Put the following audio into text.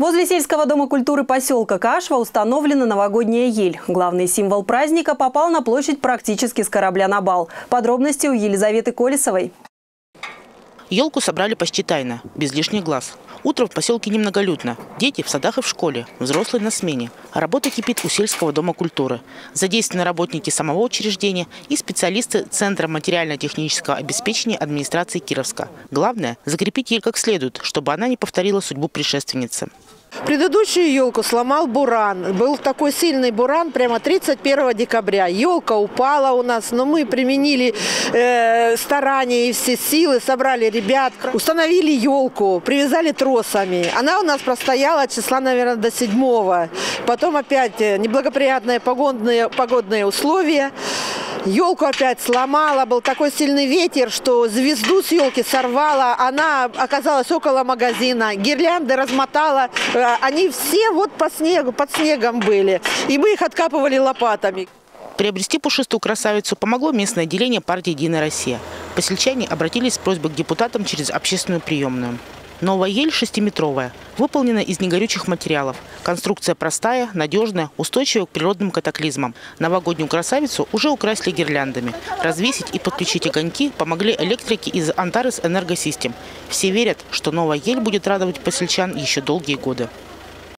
Возле сельского дома культуры поселка Кашва установлена новогодняя ель. Главный символ праздника попал на площадь практически с корабля на бал. Подробности у Елизаветы Колесовой. Елку собрали почти тайно, без лишних глаз. Утром в поселке немноголюдно. Дети в садах и в школе, взрослые на смене. А работа кипит у сельского дома культуры. Задействованы работники самого учреждения и специалисты Центра материально-технического обеспечения администрации Кировска. Главное – закрепить ель как следует, чтобы она не повторила судьбу предшественницы. Предыдущую елку сломал буран. Был такой сильный буран прямо 31 декабря. Елка упала у нас, но мы применили э, старания и все силы, собрали ребят, установили елку, привязали тросами. Она у нас простояла числа, наверное, до 7 -го. Потом опять э, неблагоприятные погодные, погодные условия. Елку опять сломала, был такой сильный ветер, что звезду с елки сорвала. Она оказалась около магазина, гирлянды размотала. Э, они все вот по снегу, под снегом были. И мы их откапывали лопатами. Приобрести пушистую красавицу помогло местное отделение партии «Единая Россия». Посельчане обратились с просьбой к депутатам через общественную приемную. Новая ель шестиметровая, выполнена из негорючих материалов. Конструкция простая, надежная, устойчивая к природным катаклизмам. Новогоднюю красавицу уже украсили гирляндами. Развесить и подключить огоньки помогли электрики из Антарес Энергосистем. Все верят, что новая ель будет радовать посельчан еще долгие годы.